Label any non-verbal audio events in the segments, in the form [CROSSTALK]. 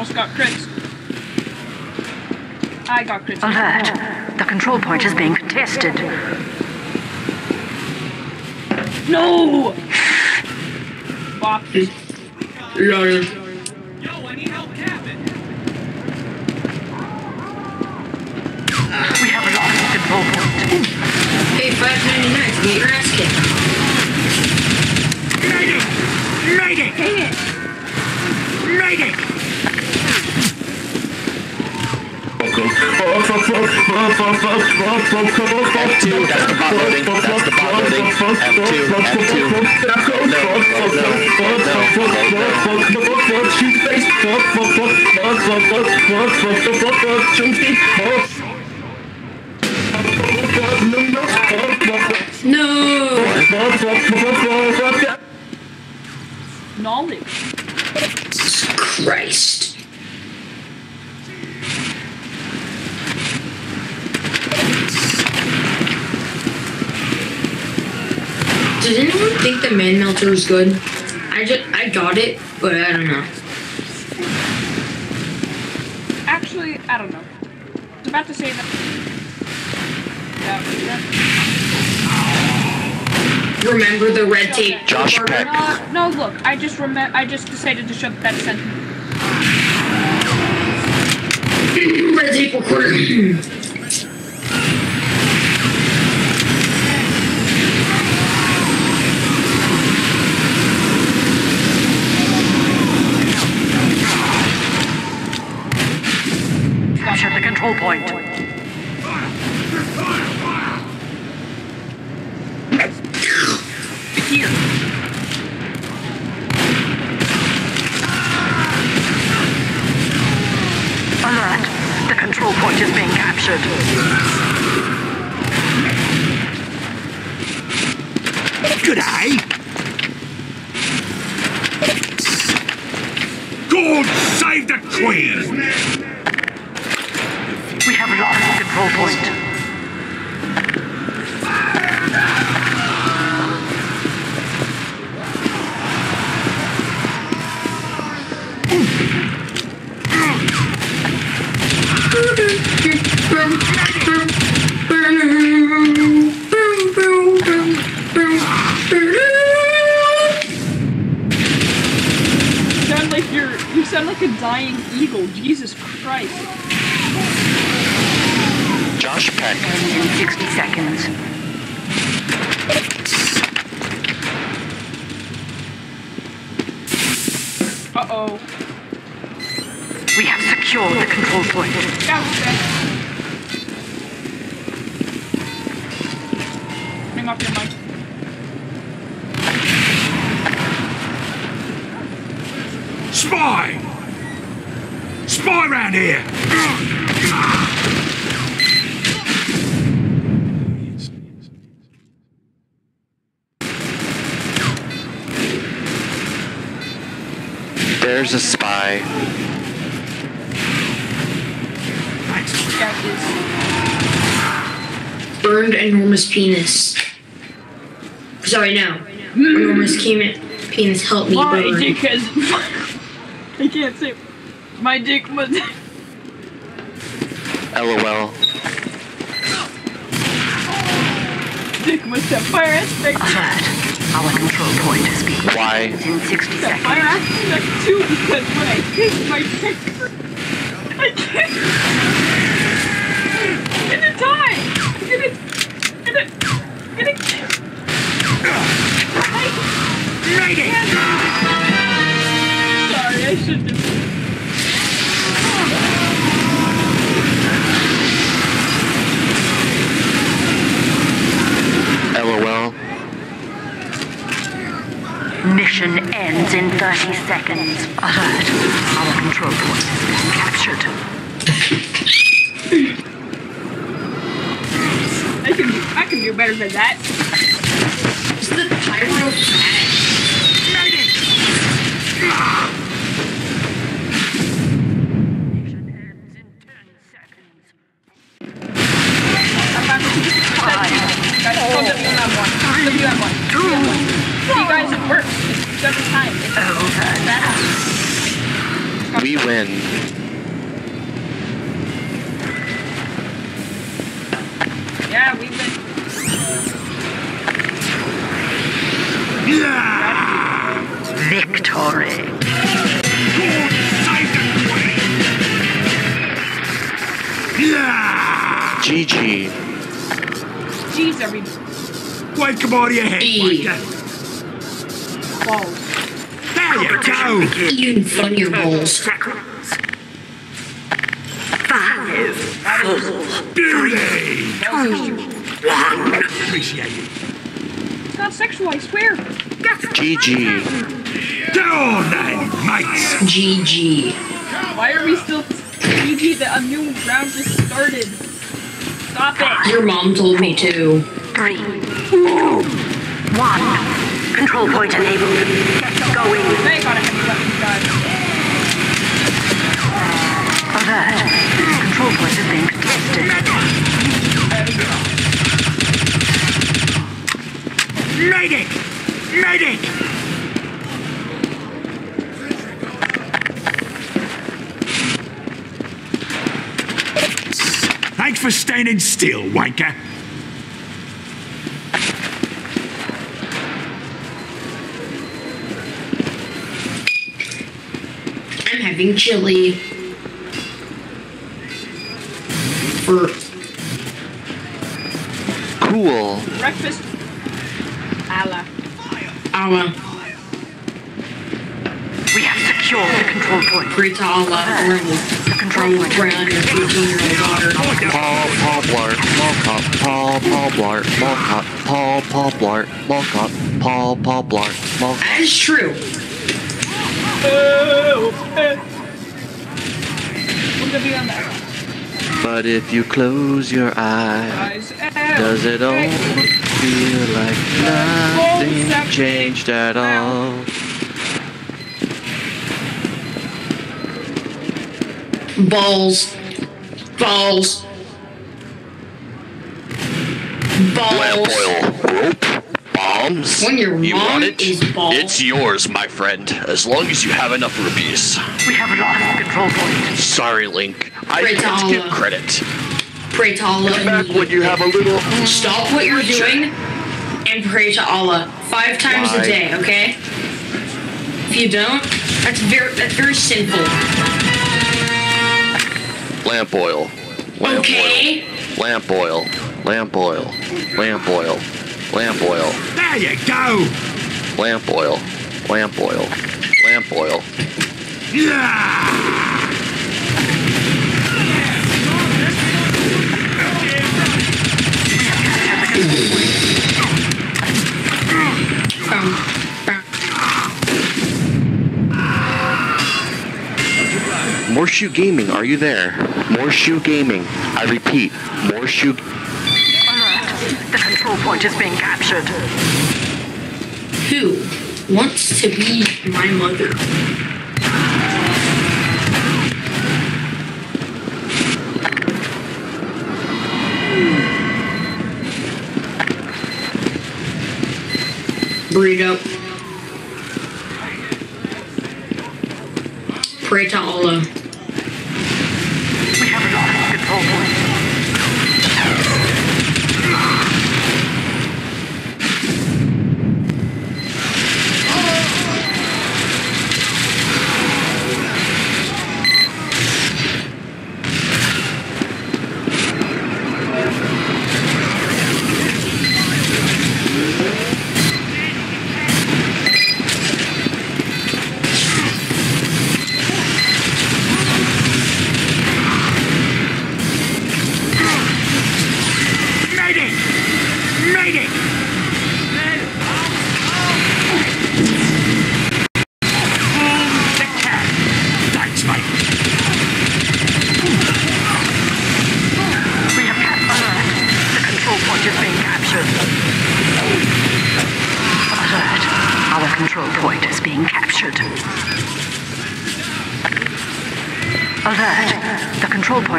I got critical. Alert. The control point is being contested. No! Bop. Lol. We have lost the control point. Hey, 599, get your ass kicked. Mayday! Mayday! Dang it! Mayday! F2, that's the bot loading. That's the bot loading. F2, F2. No, no, no, no, no. No! Knowledge. Christ. Does anyone think the Manmelter is good? I just I got it, but I don't know. Actually, I don't know. I was about to say that. Yeah, Remember the red tape. Josh part? Peck. that- no, no, look. I just remem- I just decided to shut that sentence. Red tape recorder. [CLEARS THROAT] Capture the control point. Alert. The control point is being captured. G'day! God save the Queen! We have lost the control point. You sound like you're. You sound like a dying eagle. Jesus Christ. Josh Peck. In 60 seconds. Uh oh. We have secured the control point. That was bad. Turning off your mic. Spy! Spy round here! There's a spy. Burned enormous penis. Sorry, no. Enormous penis. Penis help me is. My burn. dick has. [LAUGHS] I can't say. My dick was. LOL. dick must have fire aspect. Alert. Our control point is being Why? in 60 Fire seconds. aspect too because when I take my dick. I can't. I'm gonna die. I'm gonna. gonna. gonna. Mayday! Sorry, ends in 30 seconds. Alert. Our control point is being captured. I can. I can do better than that. Is the pyro We win. Yeah, we win. Yeah! Victory. Yeah! GG. Jeez, everybody. Wake come out of your head, Balls. There you go! Even funnier balls. Seconds. Five. Beauty! One. Appreciate it. It's not sexual, I swear. GG. Get on then, mates! GG. Why are we still GG that a new round just started? Stop it. Your mom told me to. Three. Two. One. Control point enabled. Get going. They ain't got a heavy weapons, guys. Alert. Control point is being contested. Medic! Medic! Thanks for standing still, wanker. Having chili. For Cool. Breakfast. Allah. Allah. We have secured the control point. Pray to Allah. Or The control point Brown, your 14 year old daughter. Paul, Paul Blart, Mall Cop, Paul, Paul Blart, Mall Cop, Paul, Paul Blart, Mall Cop, Paul, Paul Blart, Mall Cop. That is true. Oh, What's gonna be on that? But if you close your eyes, does it all feel like nothing changed at all? Balls. Balls. Lamp Balls. oil, rope, bombs. When your you want it? It's yours, my friend, as long as you have enough rupees. We have lost the control point. Sorry, Link. I Great can't give credit. Pray to Allah. Back when you have a little. Stop what you're doing and pray to Allah five times Why? a day, okay? If you don't, that's very that's very sinful. Lamp oil. Lamp Okay. oil. Lamp oil. Lamp oil. Lamp oil. Lamp oil. There you go! Lamp oil. Lamp oil. Lamp oil. Yeah! Morshu Gaming, are you there? Morshu Gaming. I repeat, Morshu. Control point is being captured. who wants to be my mother? Burrito. Pray to Allah. We have control point.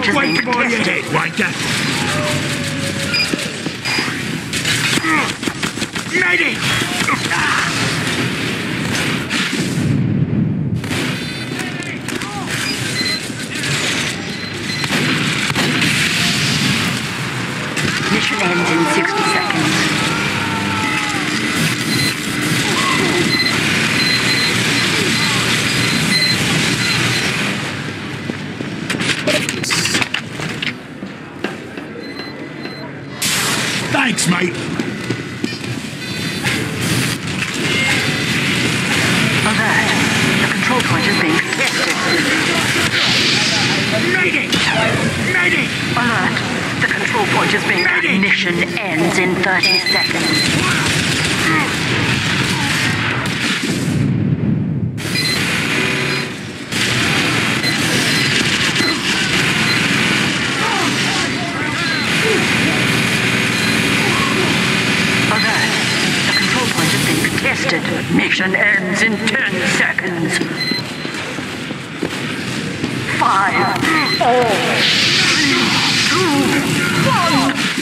Point is being Wave come out of your head, wanker. Mission ends in 60 seconds. Mate. Alert. The control point is being tested. Mayday! Mayday! Alert. The control point is being... Medic! Mission ends in 30 seconds. Mission ends in 10 seconds. Five, four, three, two, one.